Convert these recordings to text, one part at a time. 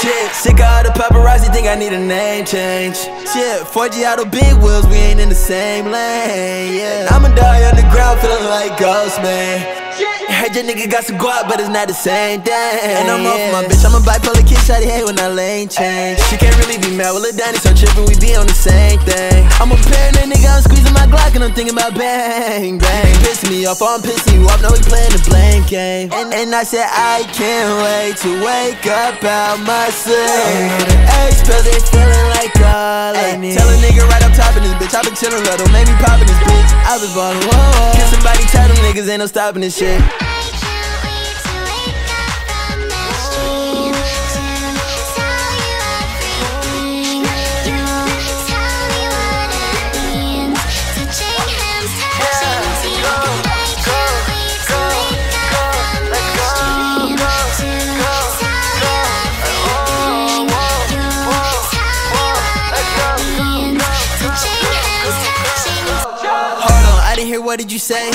Shit, sick of all the paparazzi, think I need a name change. Shit, 4G out of big wheels, we ain't in the same lane, yeah. I'm a dog underground, feeling like Ghostemane. Heard your nigga got some guap, but it's not the same thing. And I'm off my bitch, I'm a bipolar kid, shawty hate when I lane change. She can't really be mad with Lil Danny, so trippin', we be on the same thing. I'm a paranoid nigga, I'm squeezing my Glock and I'm thinking about bang, bang. Pissing me off, I'm pissing you off, know he playing the blame game. And, and I said, I can't wait to wake up out my sleep. Ace pills, they feeling like all I need. Tell a nigga right up top of this bitch, I been chillin', don't make me poppin' this bitch. I been ballin', whoa. Can somebody tell them niggas ain't no stopping this shit. What did you say?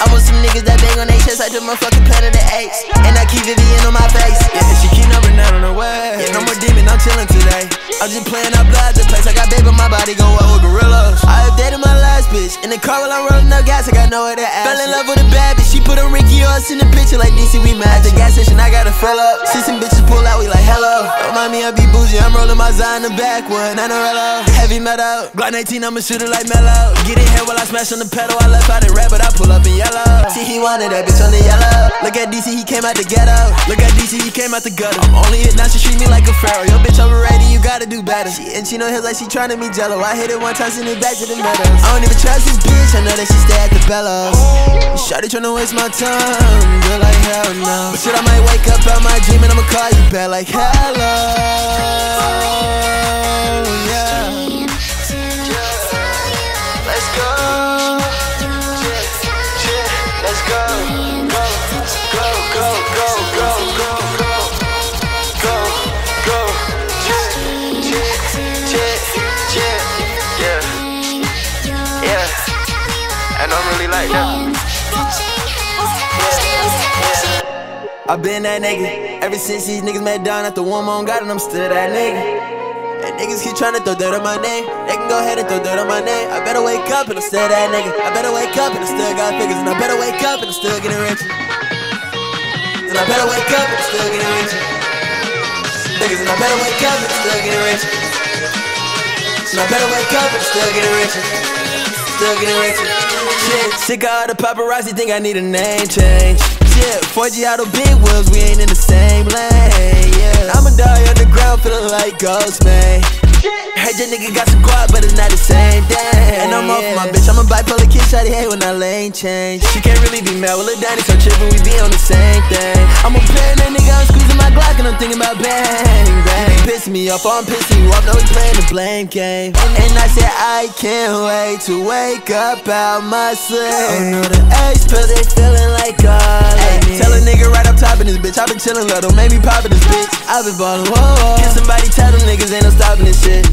I want some niggas that bang on their chest like the motherfucking planet of the apes. And I keep Vivian on my face. Yeah, she keep number nine on her way. Yeah, no more demon, I'm chillin' today. I'm just playing up blood the place. I got babe on my body, go out with gorillas. I updated my last bitch. In the car while I'm rolling up gas, I got nowhere to ask. Fell in love with a bad bitch. Put a Ricky us in the picture like DC, we match. The gas station, I gotta fill up. See some bitches pull out, we like hello. Don't mind me, I be bougie. I'm rolling my Zion in the backwood. Nanorello, heavy metal. Glock 19, I'ma shoot it like mellow. Get in here while I smash on the pedal. I left out in red, but I pull up in yellow. See, he wanted that bitch on the yellow. Look at DC, he came out the ghetto. Look at DC, he came out the gutter. I'm only hit now, she treat me like a pharaoh. Yo, bitch, you gotta do better. She and she know his like she tryna me jello. I hit it one time, send it back to the meadows. I don't even trust this bitch, I know that she stay at the bellows. Shawty tryna waste my time, girl, like hell no. But shit, I might wake up out my dream and I'ma call you back like hello. Really like that. I been that nigga ever since these niggas met down at the one on God and I'm still that nigga. And niggas keep tryna throw dirt on my name. They can go ahead and throw dirt on my name. I better wake up and I'm still that nigga. I better wake up and I still got figures. And I better wake up and I'm still getting rich. And I better wake up and I'm still getting rich. Niggas, and I better wake up and I'm still getting rich. And I better wake up and I'm still getting rich. Still getting rich. Shit, sick of all the paparazzi, think I need a name change. Shit, 4G out of big wheels, we ain't in the same lane. Yeah, I'm a dog underground, feeling like Ghostemane. Heard your nigga got some guap, but it's not the same thing. And I'm off my bitch, I'm a bipolar kid, shawty hate when I lane change. She can't really be mad with Lil Danny, so trippin', we be on the same thing. I'm a paranoid nigga, I'm squeezing my Glock and I'm thinking about bang, bang. Pissing me off, I'm pissing you off, know he playing the blame game. And I said, I can't wait to wake up out my sleep. Oh no, the ace pills, they feeling like all I. Tell a nigga right up top in this bitch, I been chillin', love, don't make me pop in this bitch. I been ballin', whoa, whoa. Can somebody tell them niggas ain't no stopping this shit?